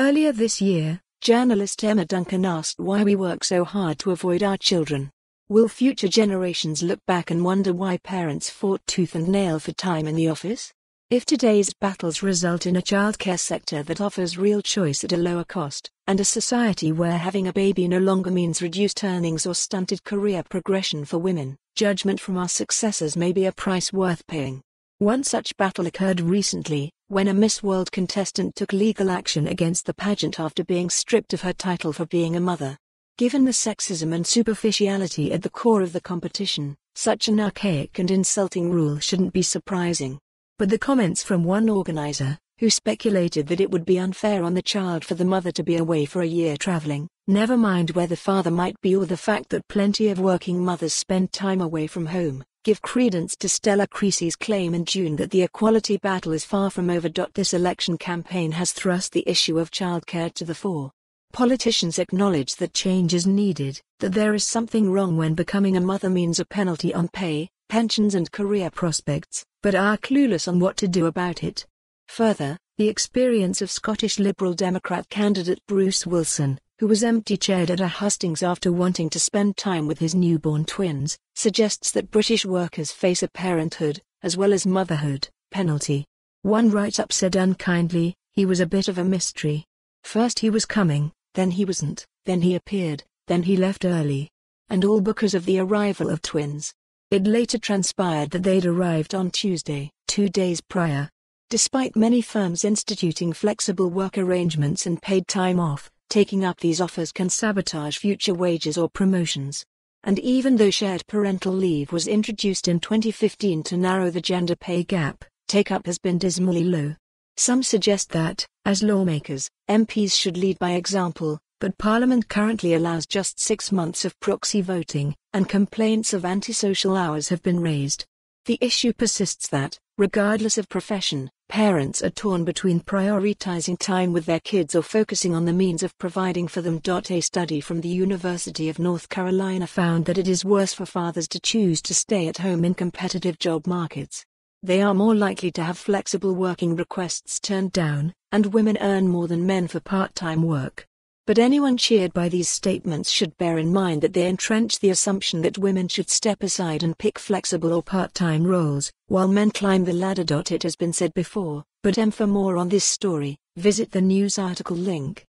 Earlier this year, journalist Emma Duncan asked why we work so hard to avoid our children. Will future generations look back and wonder why parents fought tooth and nail for time in the office? If today's battles result in a childcare sector that offers real choice at a lower cost, and a society where having a baby no longer means reduced earnings or stunted career progression for women, judgment from our successors may be a price worth paying. One such battle occurred recently, when a Miss World contestant took legal action against the pageant after being stripped of her title for being a mother. Given the sexism and superficiality at the core of the competition, such an archaic and insulting rule shouldn't be surprising but the comments from one organizer, who speculated that it would be unfair on the child for the mother to be away for a year traveling, never mind where the father might be or the fact that plenty of working mothers spend time away from home, give credence to Stella Creasy's claim in June that the equality battle is far from over. This election campaign has thrust the issue of childcare to the fore. Politicians acknowledge that change is needed, that there is something wrong when becoming a mother means a penalty on pay, pensions and career prospects, but are clueless on what to do about it. Further, the experience of Scottish Liberal Democrat candidate Bruce Wilson, who was empty-chaired at a hustings after wanting to spend time with his newborn twins, suggests that British workers face a parenthood, as well as motherhood, penalty. One write-up said unkindly, he was a bit of a mystery. First he was coming, then he wasn't, then he appeared, then he left early. And all because of the arrival of twins. It later transpired that they'd arrived on Tuesday, two days prior. Despite many firms instituting flexible work arrangements and paid time off, taking up these offers can sabotage future wages or promotions. And even though shared parental leave was introduced in 2015 to narrow the gender pay gap, take up has been dismally low. Some suggest that, as lawmakers, MPs should lead by example, but Parliament currently allows just six months of proxy voting, and complaints of antisocial hours have been raised. The issue persists that, regardless of profession, parents are torn between prioritizing time with their kids or focusing on the means of providing for them. A study from the University of North Carolina found that it is worse for fathers to choose to stay at home in competitive job markets. They are more likely to have flexible working requests turned down, and women earn more than men for part time work. But anyone cheered by these statements should bear in mind that they entrench the assumption that women should step aside and pick flexible or part-time roles, while men climb the ladder. It has been said before, but em for more on this story, visit the news article link.